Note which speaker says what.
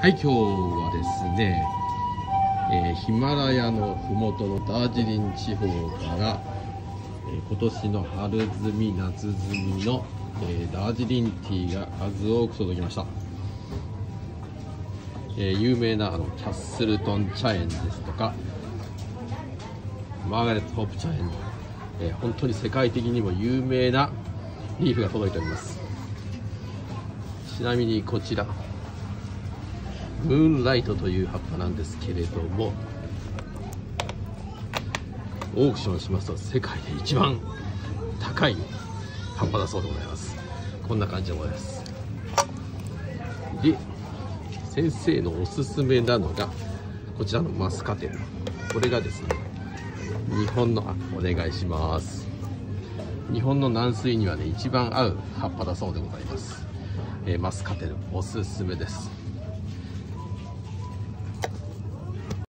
Speaker 1: はい今日はですね、えー、ヒマラヤの麓のダージリン地方から、えー今年の春摘み夏摘みの、えーダージリンティーが数多く届きました、えー有名なあのキャッスルトン茶園ですとかマーガレット・ホープ茶園の、えー本当に世界的にも有名なリーフが届いております。ちなみにこちらムーンライトという葉っぱなんですけれどもオークションしますと世界で一番高い葉っぱだそうでございます。こんな感じでございます。で先生のおすすめなのがこちらのマスカテル。これがですね日本のあお願いします。日本の軟水にはね一番合う葉っぱだそうでございます、えーマスカテルおすすめです。